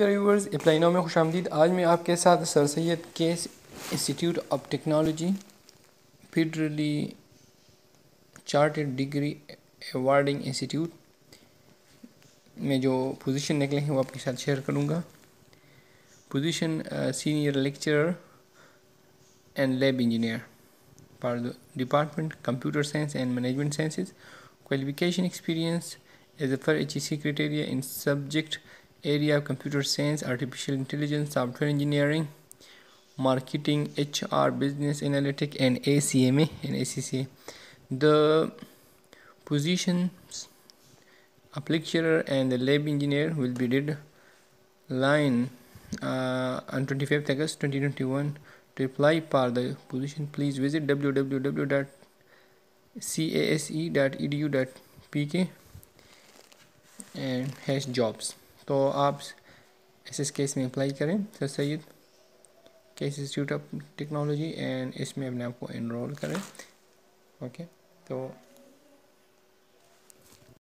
Viewers अप्लाइनो में खुश आमदीद आज मैं आपके साथ sir Syed CASE institute of technology federally chartered degree awarding institute में जो पोजीशन निकले हैं, वो आपके साथ शेयर करूँगा। Position senior lecturer and lab engineer for the department computer science and management sciences qualification experience as a for HEC criteria in subject area of computer science, artificial intelligence, software engineering, marketing, HR, business analytic, and ACMA and ACCA. The positions a lecturer and the lab engineer will be deadline uh, on 25th August 2021. To apply for the position, please visit www.case.edu.pk and hash jobs. तो आप S इस case में apply करें, sir Syed CASE institute of technology and इसमें अपने आप को enrol करें। ओके तो